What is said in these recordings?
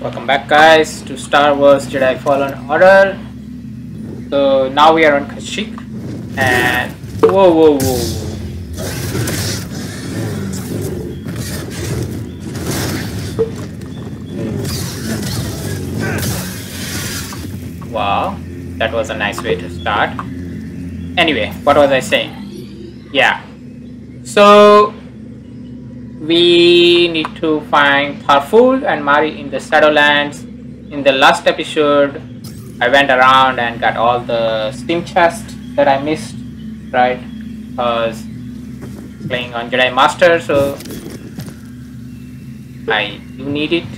Welcome back guys to Star Wars Jedi Fallen Order. So now we are on Kashyyyk and whoa whoa whoa. Wow, that was a nice way to start. Anyway, what was I saying? Yeah. So we need to find Tarful and Mari in the Shadowlands. In the last episode, I went around and got all the Steam chests that I missed, right? Because playing on Jedi Master, so I do need it.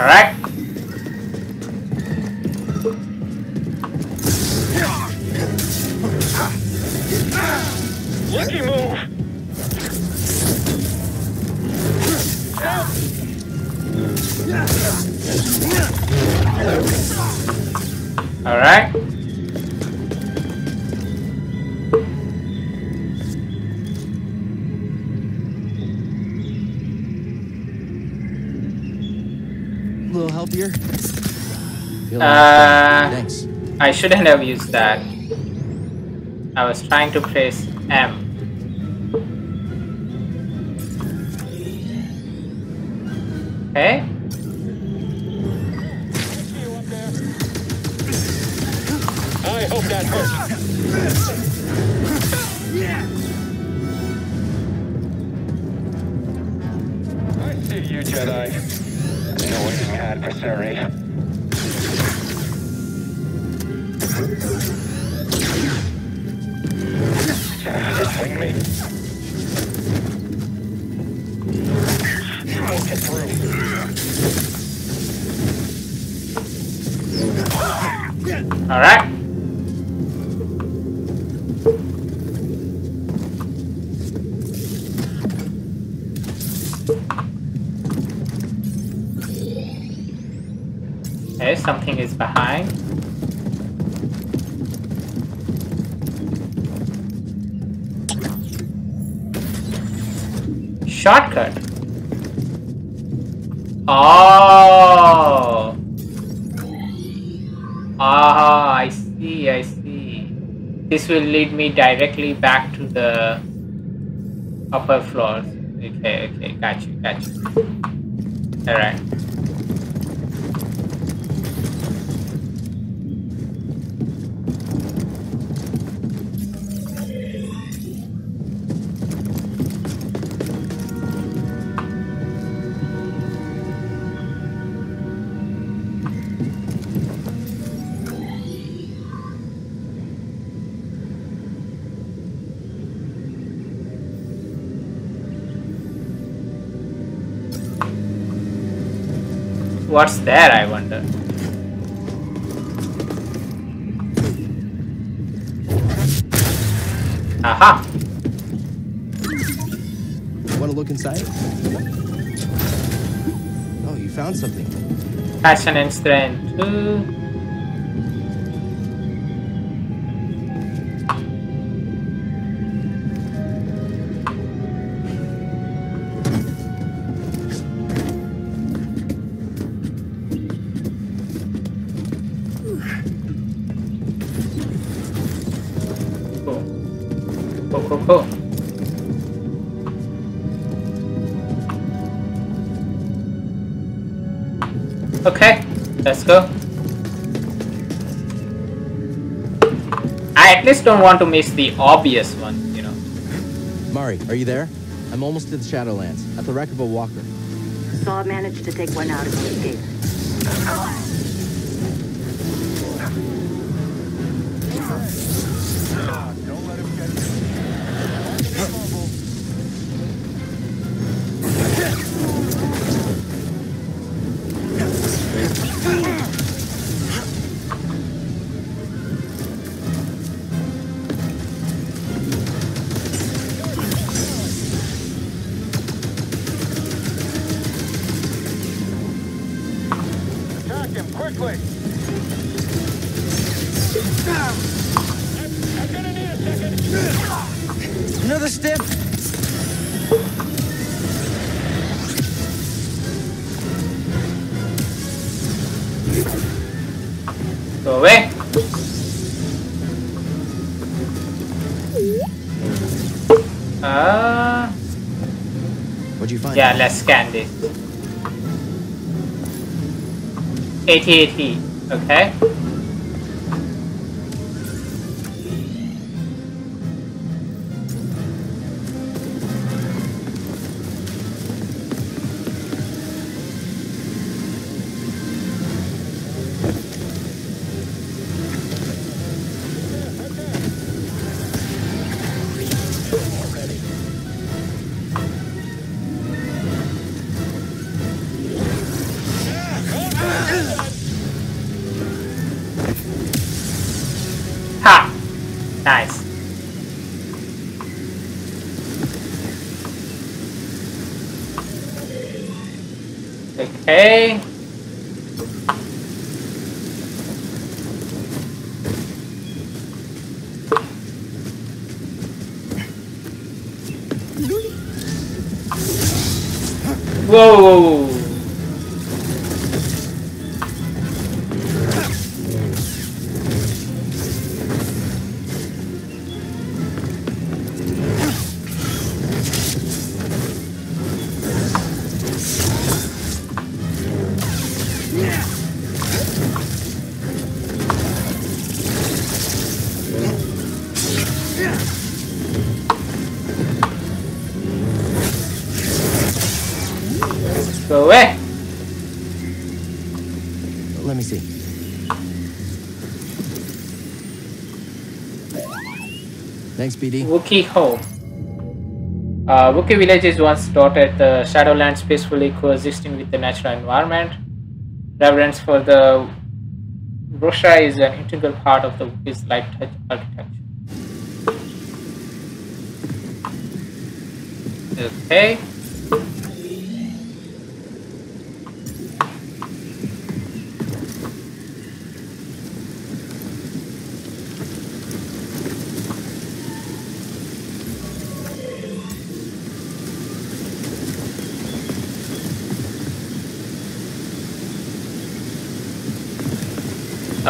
All right. Lucky move. All Uh, Thanks. I shouldn't have used that. I was trying to press M. Ah, I see, I see. This will lead me directly back to the upper floors. Okay, okay, got you, got you. Alright. What's there, I wonder? Aha! Want to look inside? Oh, you found something. Passion and strength. Don't want to miss the obvious one, you know. Mari, are you there? I'm almost to the Shadowlands, at the wreck of a walker. Saw managed to take one out of the escape. Let's scan this. 8080, okay. Whoa! Go BD. Wookiee home. Uh, Wookiee village is once dotted the Shadowlands peacefully coexisting with the natural environment. Reverence for the Wroshyr is an integral part of the Wookiee's light touch architecture. Okay.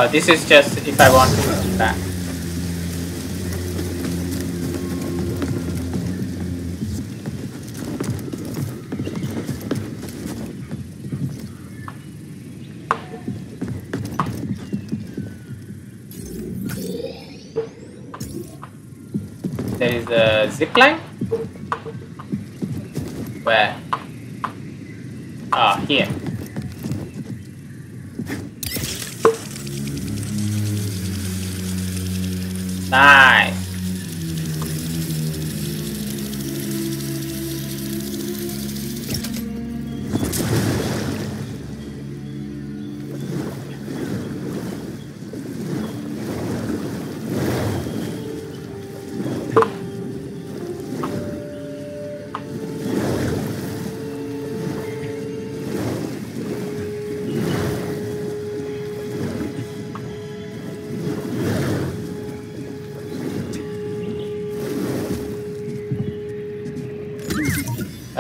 This is just if I want to go back. There is a zip line. Where? Ah, here. Nice.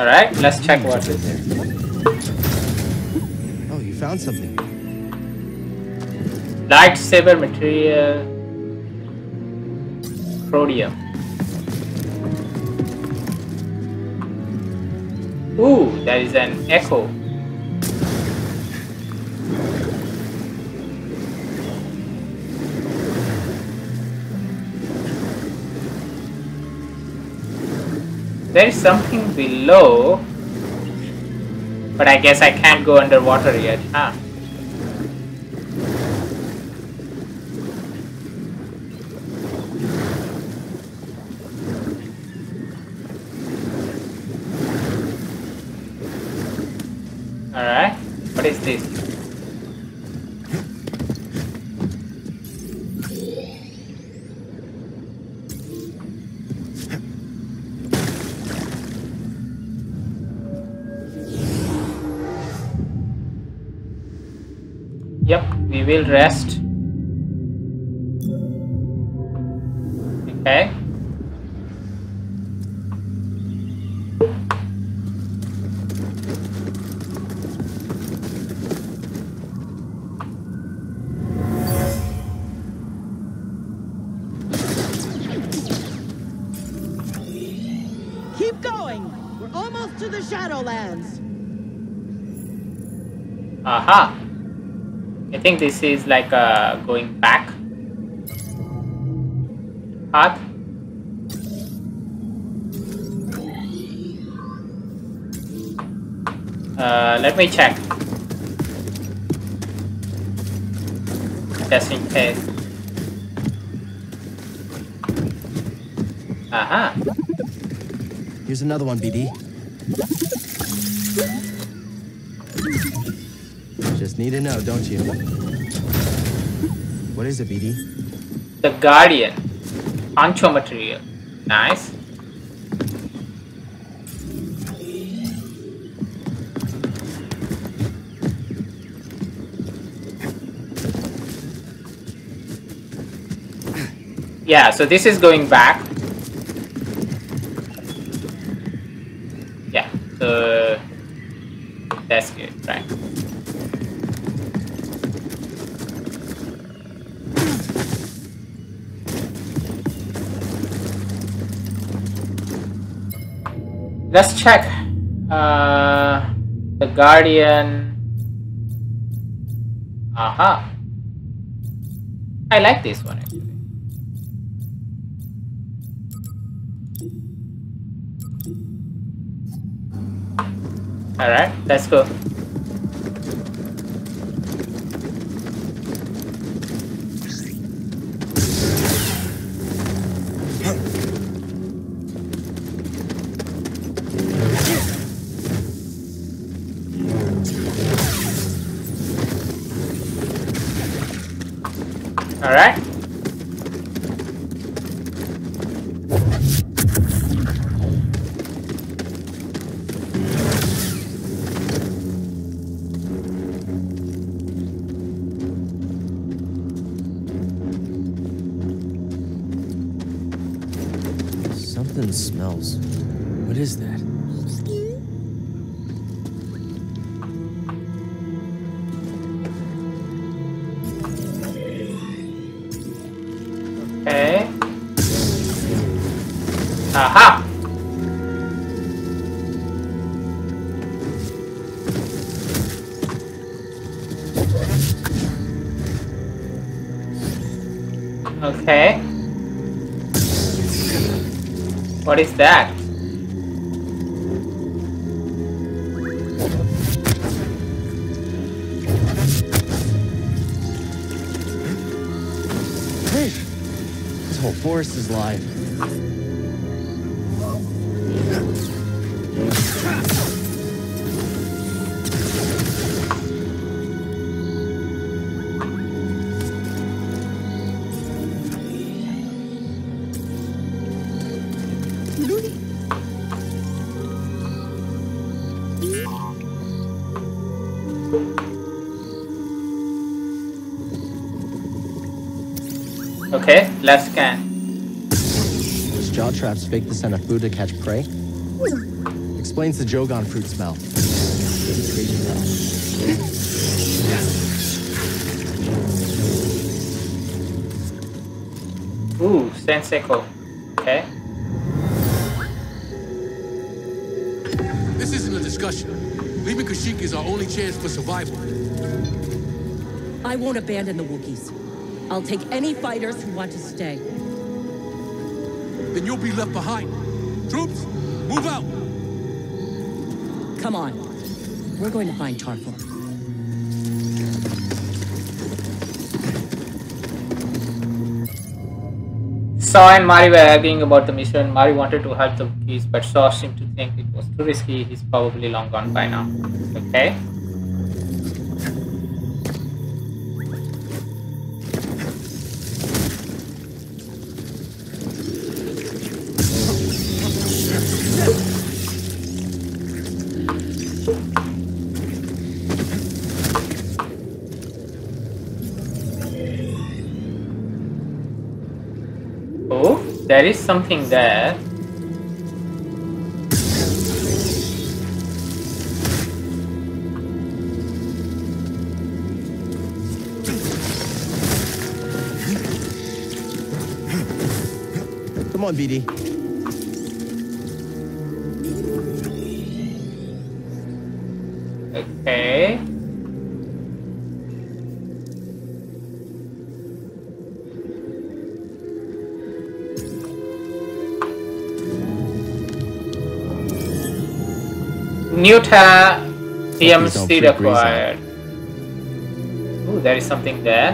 All right, let's check what is there. Oh, you found something. Lightsaber material. Rhodium. Ooh, there is an echo. There is something below. But I guess I can't go underwater yet, huh? Yep, we will rest. Okay. Keep going. We're almost to the Shadowlands. Aha. I think this is like uh, going back. Path. Uh, let me check. Just in case. Aha. Here's another one, BD. Need to know, don't you? What is it, BD? The Guardian. Poncho material. Nice. Yeah, so this is going back. Let's check. Uh, the Guardian. Aha. I like this one actually. Alright, let's go. What is that? This whole forest is live. Okay, let's scan. Those jaw traps fake the scent of food to catch prey. Explains the Jogan fruit smell. Crazy though. Ooh, Senseko. Okay. This isn't a discussion. Leaving Kashyyyk is our only chance for survival. I won't abandon the Wookiees. I'll take any fighters who want to stay. Then you'll be left behind. Troops, Move out! Come on. We're going to find Tarful. Saw and Mari were arguing about the mission. Mari wanted to help the Wookiees, but Saw seemed to think it was too risky. He's probably long gone by now. Okay. There is something there. Come on, BD. New Terra Cookies don't TMC freak Grease out. required. Ooh, there is something there.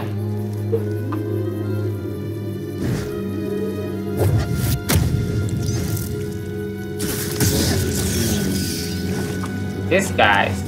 This guy.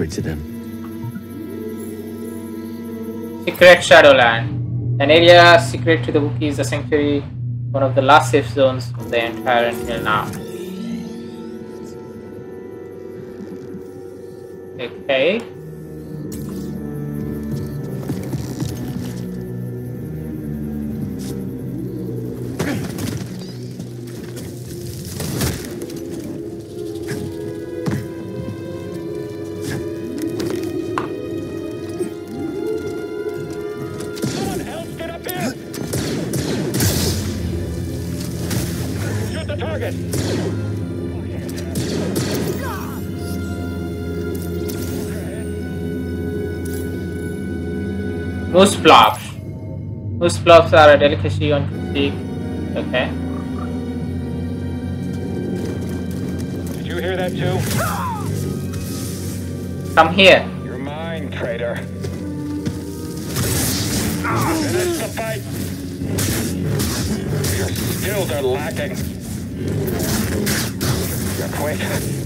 Sacred to them. Secret Shadowland. An area secret to the Wookiees, a sanctuary, one of the last safe zones of the entire until now. Flops. Moose flops are a delicacy on Critique. Okay. Did you hear that too? Come here. You're mine, traitor. Finish the fight! Your skills are lacking. You're quick.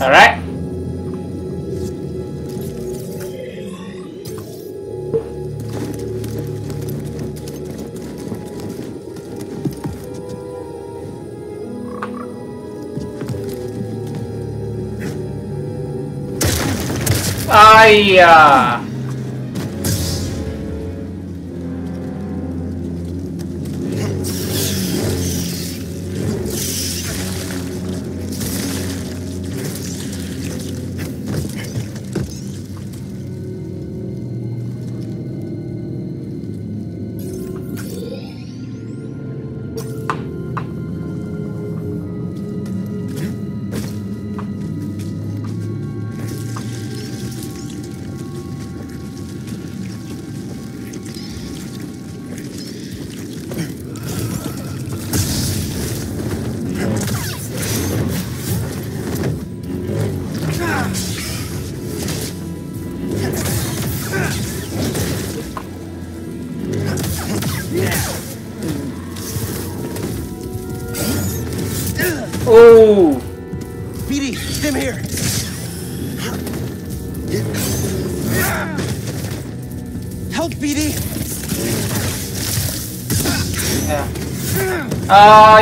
Alright. Aya. Uh,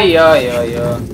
yeah, yeah, yeah.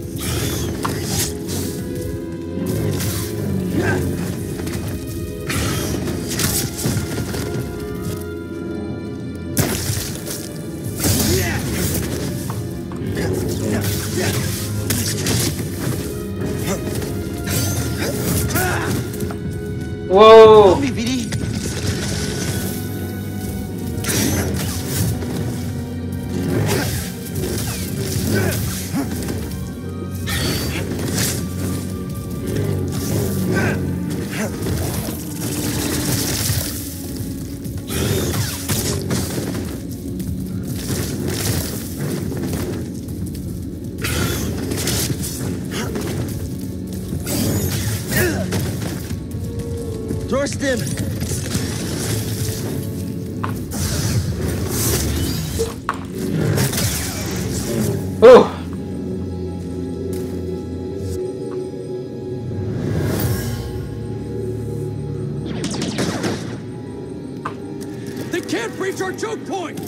They our choke point!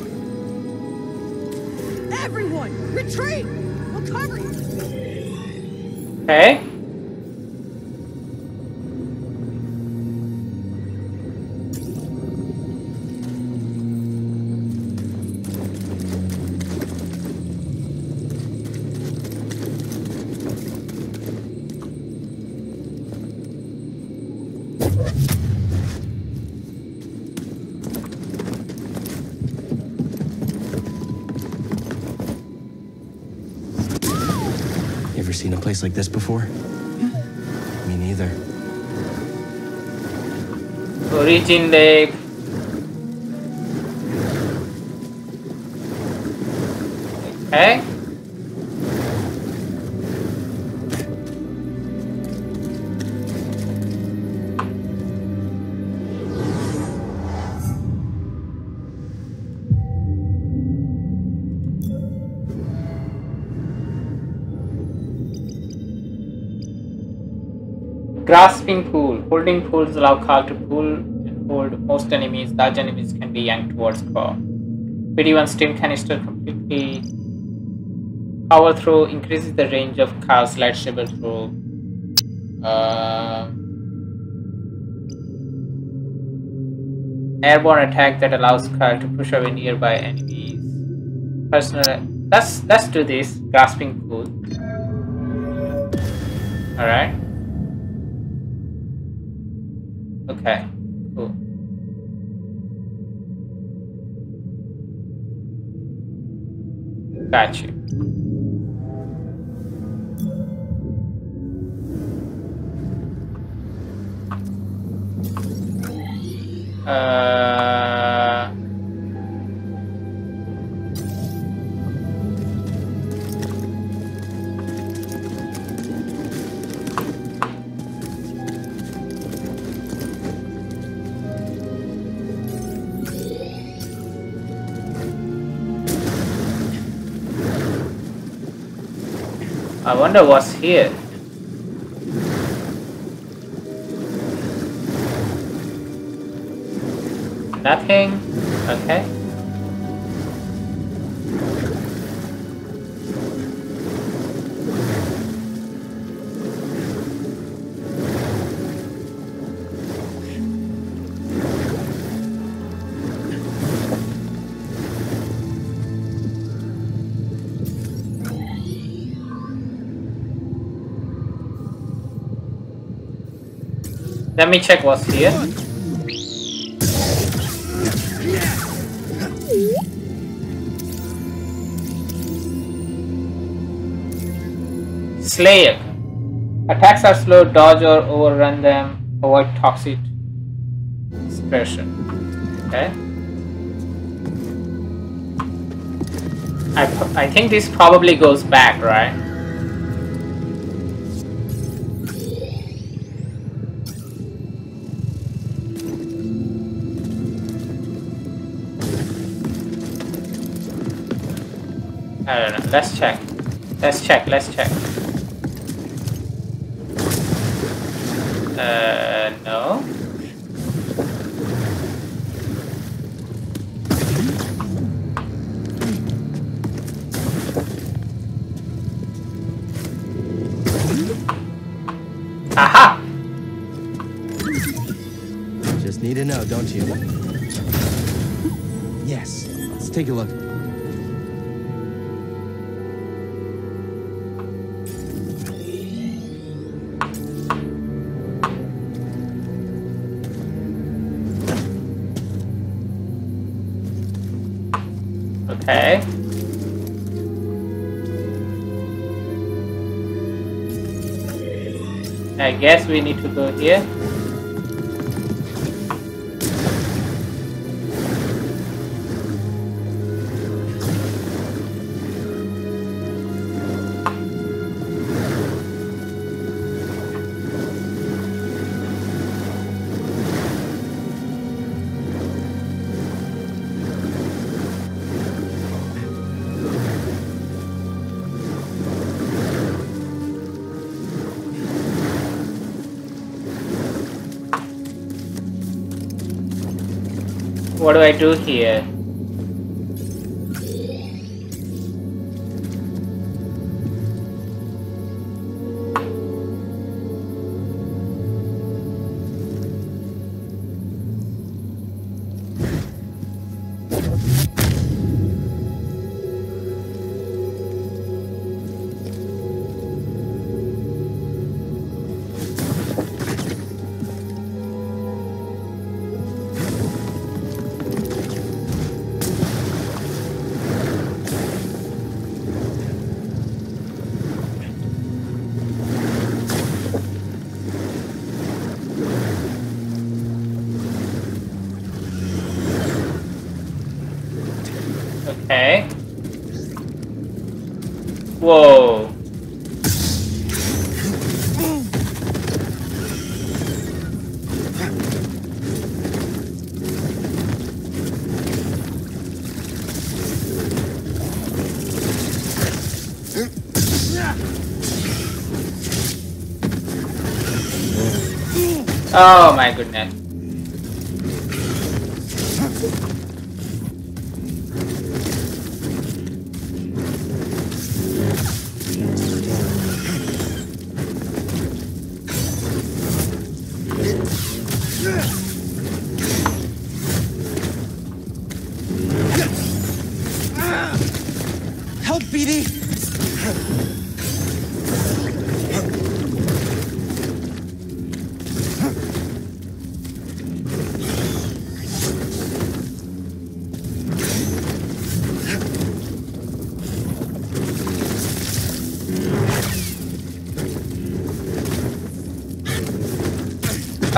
Everyone, retreat! We'll cover you. Okay. Place like this before? Hmm. Me neither. Origin Lake. Grasping Pull. Holding pools allow Cal to pull and hold most enemies. Large enemies can be yanked towards Cal. BD-1 stim canister completely. Power throw increases the range of Cal's lightsaber throw. Uh, airborne attack that allows Cal to push away nearby enemies. Personal. Let's let's do this. Grasping Pull. All right. Okay, cool. Got you. Uh, wonder what's here. Nothing. Okay. Let me check what's here. Slayer. Attacks are slow, dodge or overrun them, avoid toxic suppression. Okay. I, I think this probably goes back, right? I don't know. Let's check. Let's check. Let's check. Uh, no. Aha! Just need to know, don't you? Yes. Let's take a look. Guess we need to go here. What do I do here? Oh my goodness.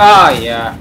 Oh yeah.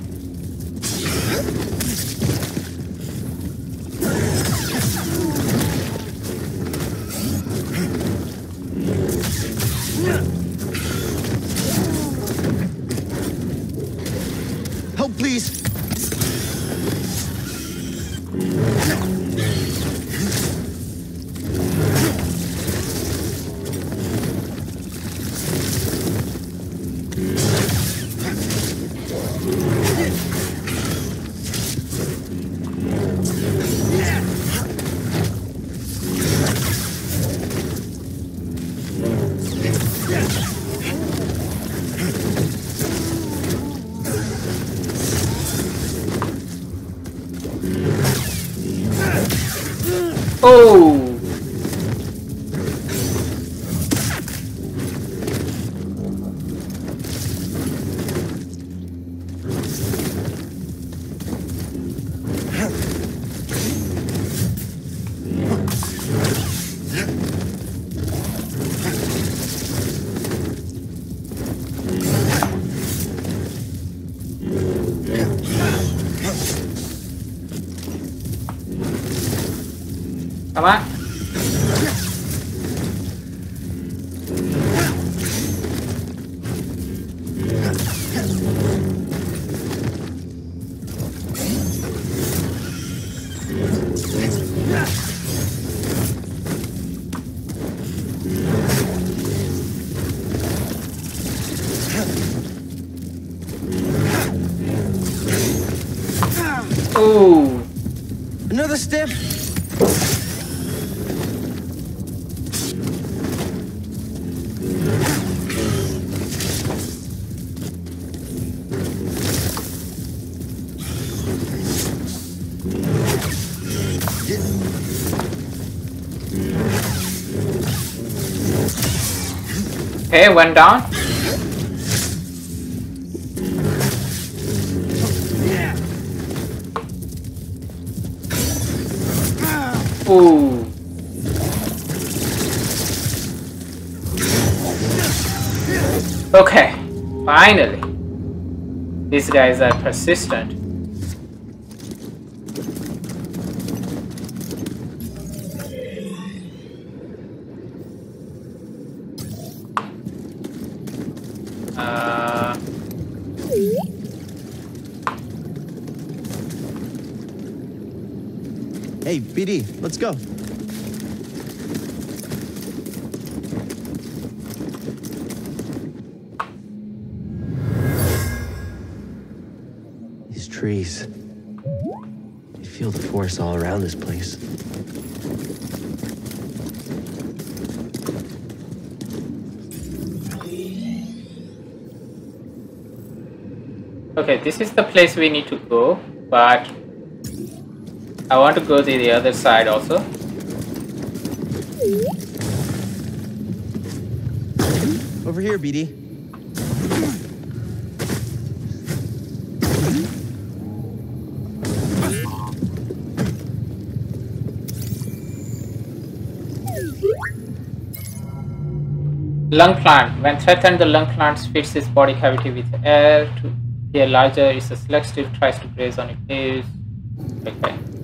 Oh, Another step. Okay, went down. Ooh. Okay, finally. These guys are persistent. Uh, Hey, BD, let's go. These trees. You feel the force all around this place. okay, this is the place we need to go, but I want to go to the other side also. Over here, BD. Lung plant. When threatened, the lung plant fills its body cavity with air. To appear larger, it's a still tries to graze on its leaves. Okay.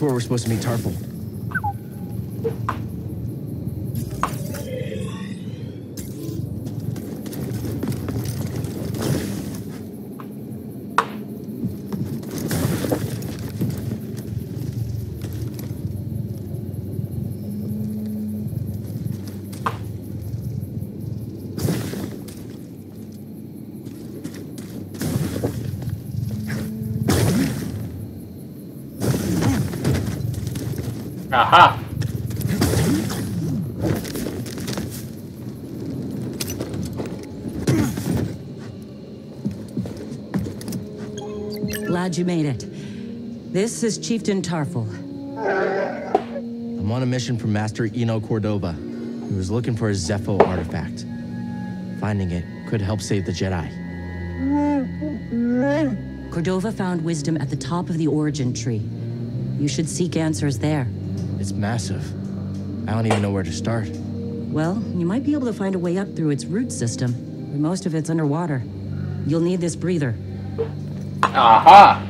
Where we're supposed to meet Tarful. Glad you made it. This is Chieftain Tarful. I'm on a mission from Master Eno Cordova, who was looking for a Zeffo artifact. Finding it could help save the Jedi. Cordova found wisdom at the top of the origin tree. You should seek answers there. It's massive. I don't even know where to start. Well, you might be able to find a way up through its root system, but most of it's underwater. You'll need this breather. Aha.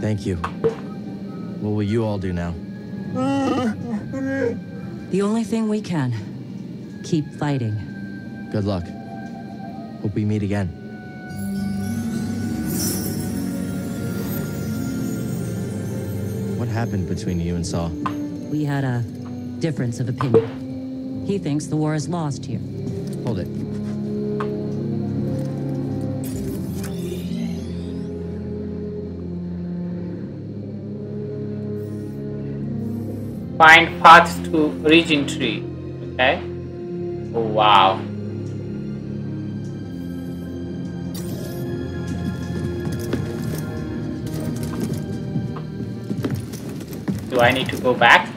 Thank you. What will you all do now? The only thing we can. Keep fighting. Good luck. Hope we meet again. What happened between you and Saw? We had a difference of opinion. He thinks the war is lost here. Hold it. Find paths to Origin tree. Okay. Oh, wow. Do I need to go back?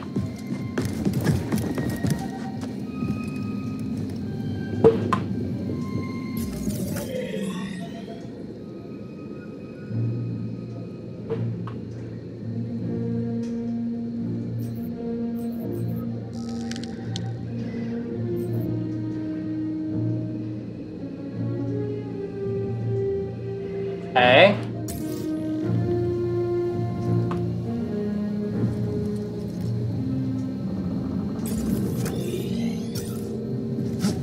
Okay.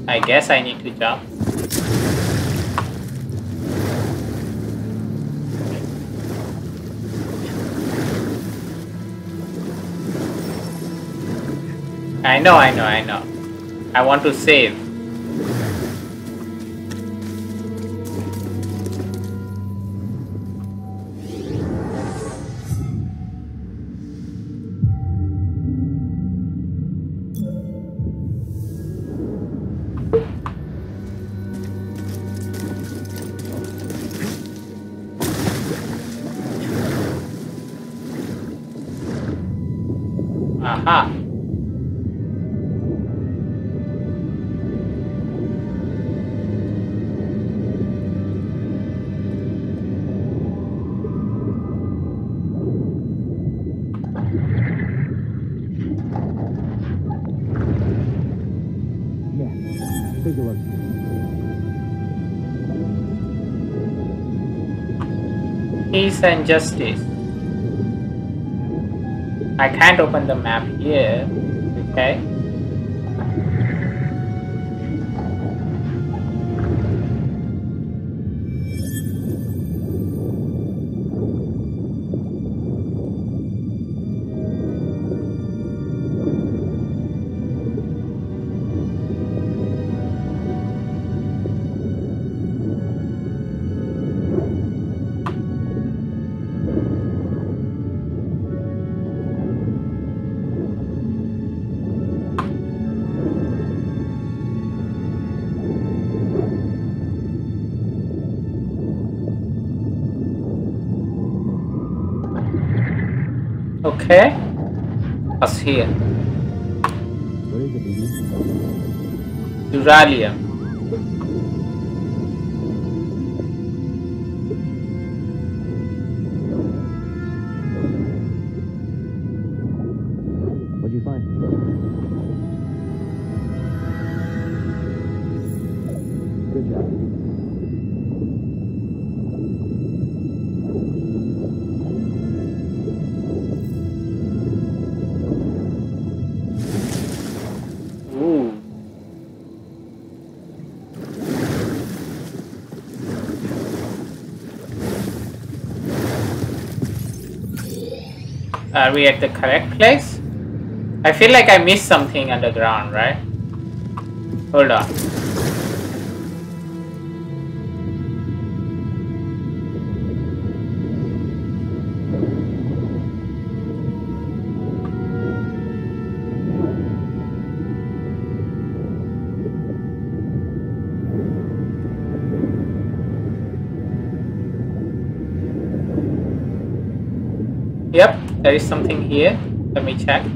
I guess I need to jump. I know, I know, I know. I want to save. And justice. I can't open the map here. Okay. Okay. What's here? What is it, baby? Uralium. Are we at the correct place? I feel like I missed something underground, right? Hold on. There is something here. Let me check.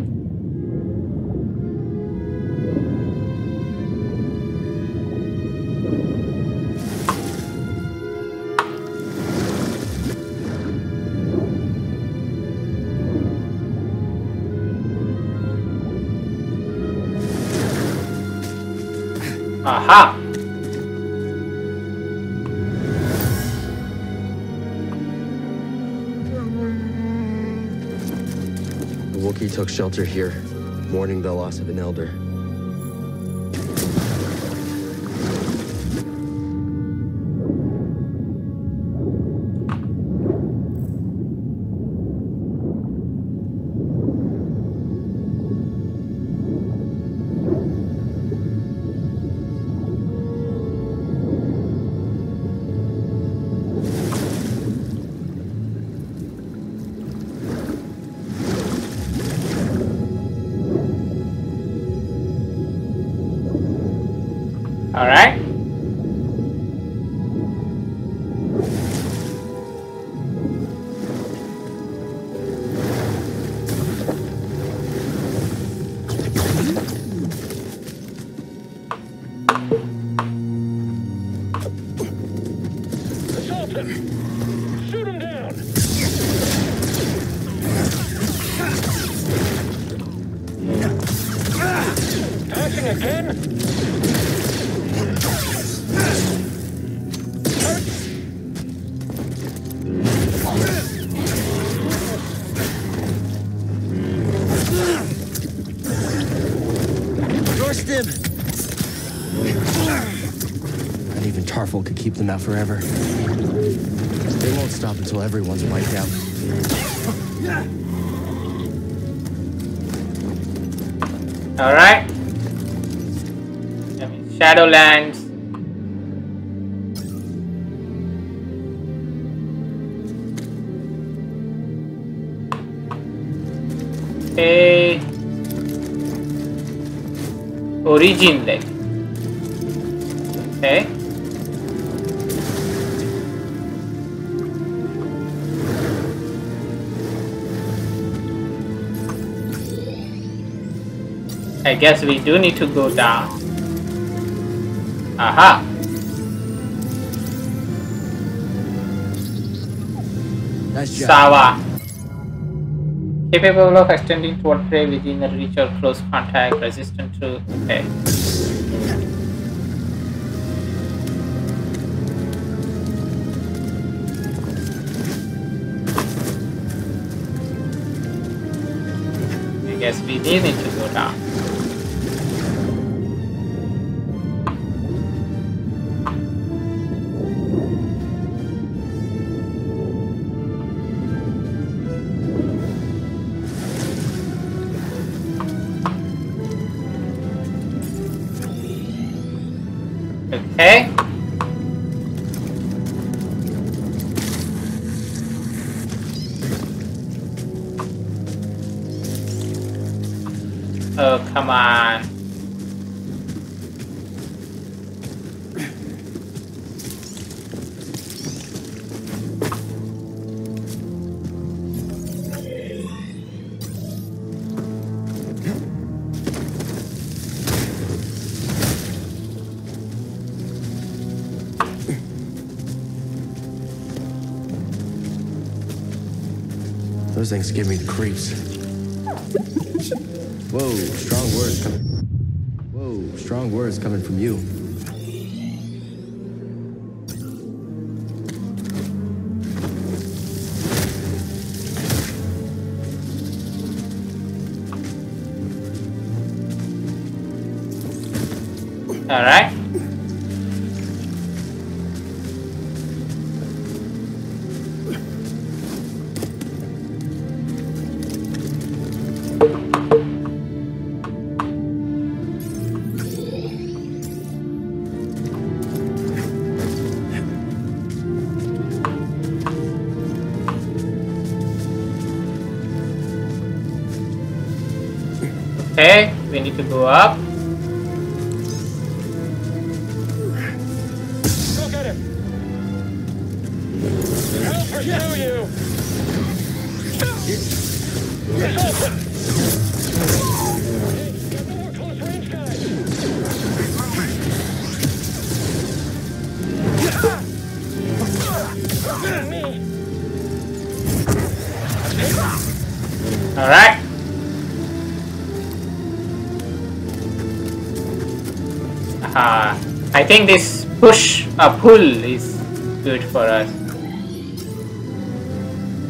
Aha! Took shelter here, mourning the loss of an elder. Dorstim! Not even Tarful could keep them out forever. They won't stop until everyone's wiped out. All right. Shadowlands. Origin Lake. Okay. I guess we do need to go down. Aha! Nice. Sawa. Capable of extending toward prey within a reach or close contact, resistant to. I guess we do need Those things give me the creeps. Whoa, strong words coming. Whoa, strong words coming from you. Go up. Think this push uh, pull is good for us.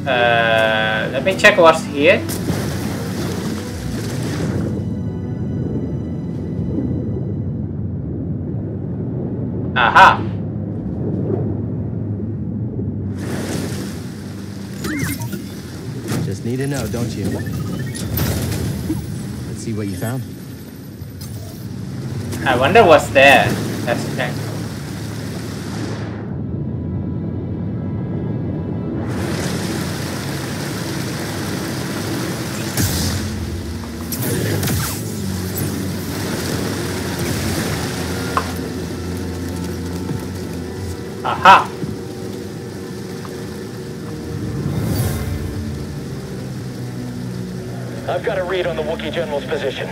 Uh, let me check what's here. Aha. Just need to know, don't you? Let's see what you found. I wonder what's there. Let's check. Aha! I've got a read on the Wookiee General's position.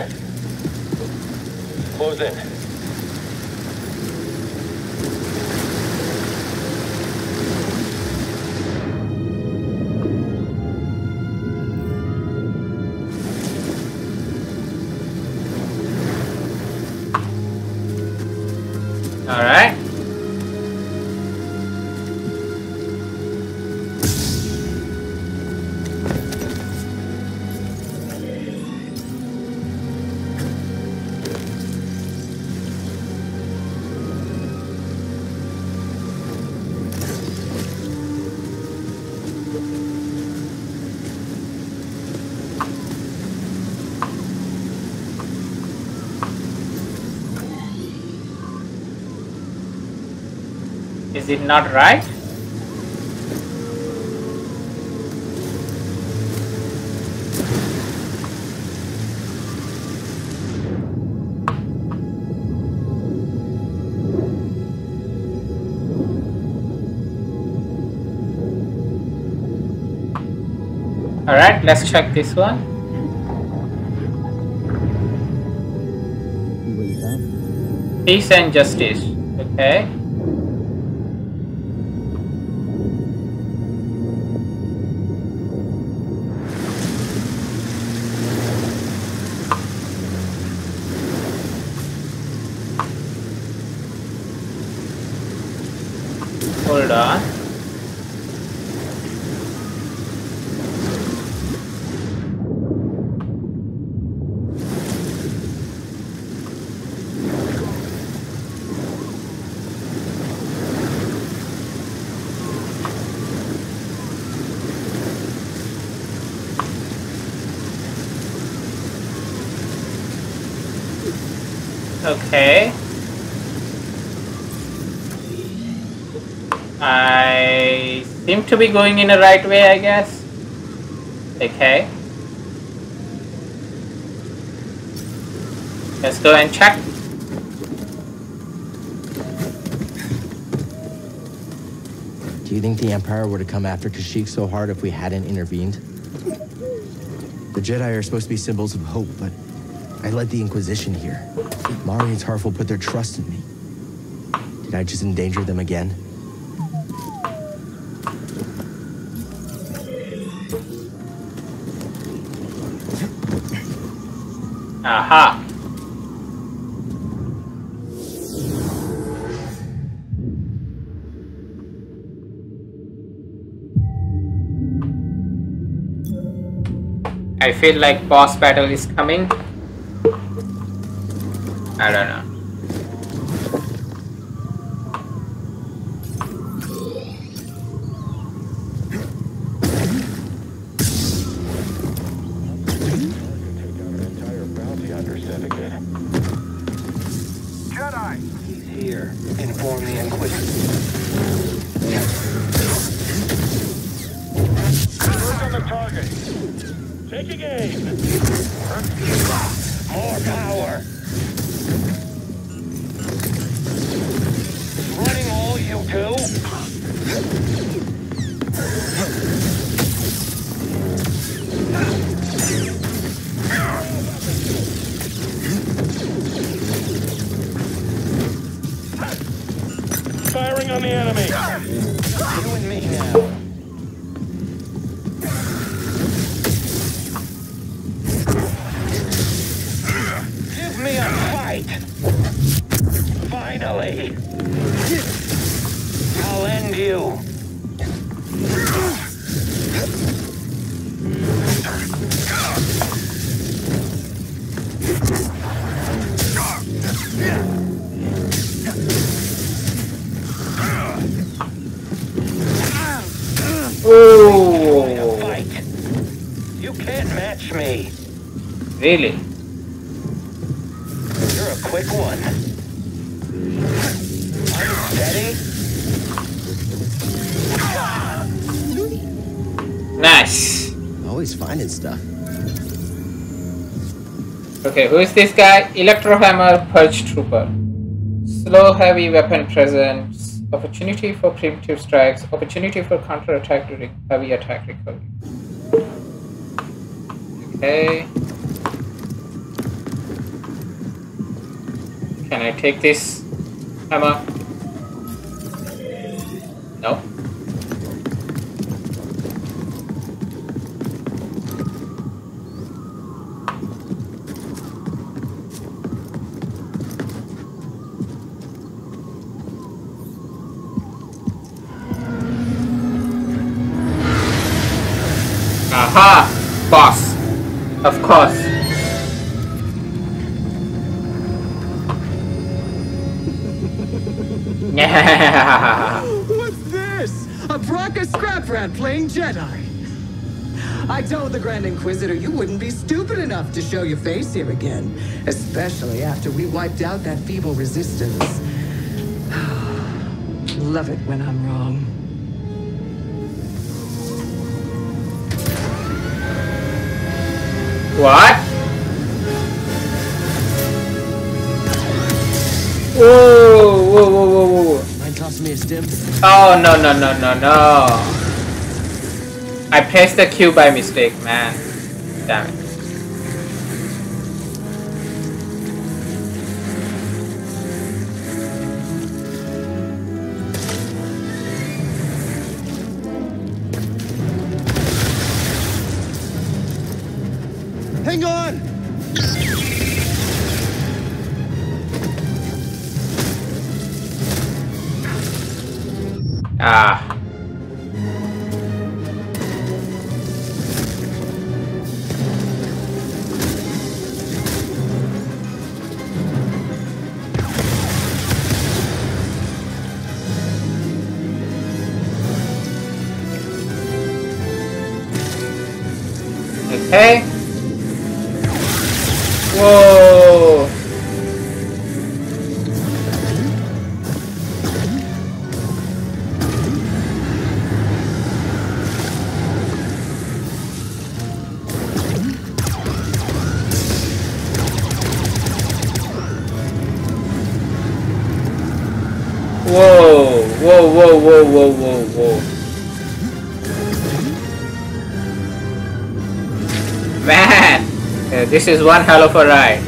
Close in. It not right? Alright, let's check this one. Peace and justice. Okay. Seem to be going in the right way, I guess. Okay. Let's go and check. Do you think the Empire would have come after Kashyyyk so hard if we hadn't intervened? The Jedi are supposed to be symbols of hope, but I led the Inquisition here. Mari and Tarful put their trust in me. Did I just endanger them again? Aha. I feel like boss battle is coming. I don't know. Really? You're a quick one. Are you steady? Nice. Always finding stuff. Okay, who is this guy? Electrohammer Purge Trooper. Slow heavy weapon presence. Opportunity for primitive strikes. Opportunity for counter-attack during heavy attack recovery. Okay. Can I take this hammer? Jedi. I told the Grand Inquisitor you wouldn't be stupid enough to show your face here again, especially after we wiped out that feeble resistance. Love it when I'm wrong. What? Whoa, whoa, whoa, whoa, whoa. Me a stim? Oh, no, no, no, no, no. Pressed the Q by mistake, man. Damn it. This is one hell of a ride.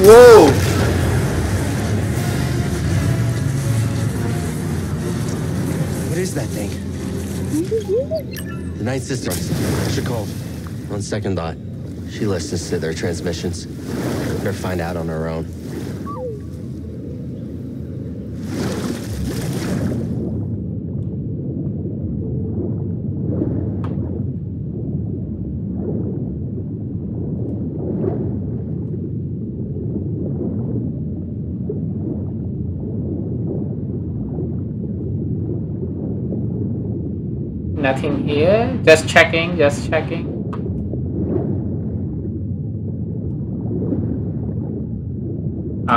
Whoa! What is that thing? The Night Sister. Called. On second thought, she listens to their transmissions. Better find out on her own. Nothing here. Just checking, just checking.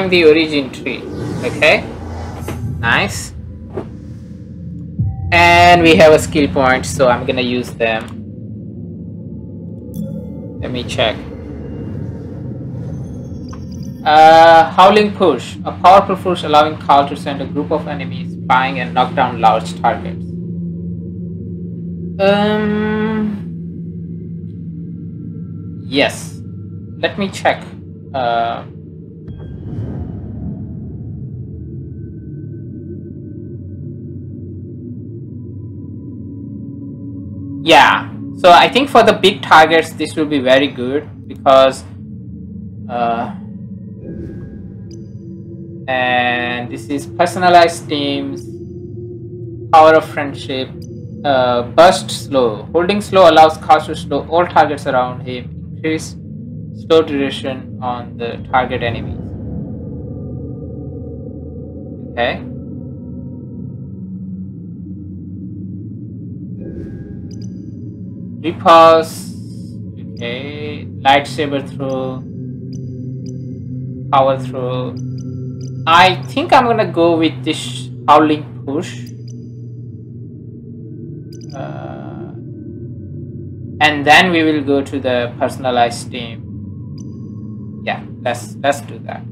Climb the origin tree. Okay. Nice. And we have a skill point, so I'm gonna use them. Let me check. Uh, Howling Push. A powerful push allowing Cal to send a group of enemies flying and knock down large targets. Um. Yes. Let me check. Uh, Yeah, so I think for the big targets, this will be very good because, uh, and this is personalized teams, power of friendship, uh, burst slow. Holding slow allows Kaz to slow all targets around him, increase slow duration on the target enemies. Okay. Repulse. Okay. Lightsaber throw. Power throw. I think I'm gonna go with this howling push. Uh, and then we will go to the personalized team. Yeah, let's let's do that.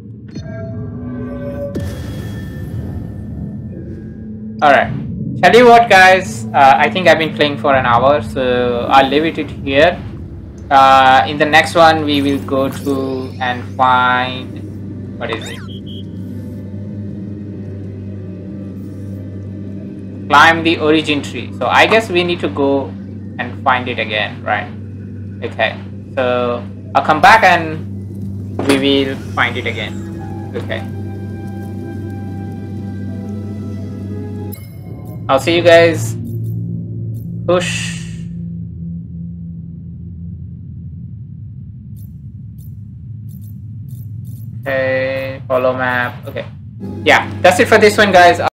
All right. Tell you what, guys. Uh, I think I've been playing for an hour, so I'll leave it here. Uh, in the next one, we will go to and find what is it? Climb the origin tree. So I guess we need to go and find it again, right? Okay. So I'll come back and we will find it again. Okay. I'll see you guys. Push. Okay, follow map. Okay. Yeah, that's it for this one, guys.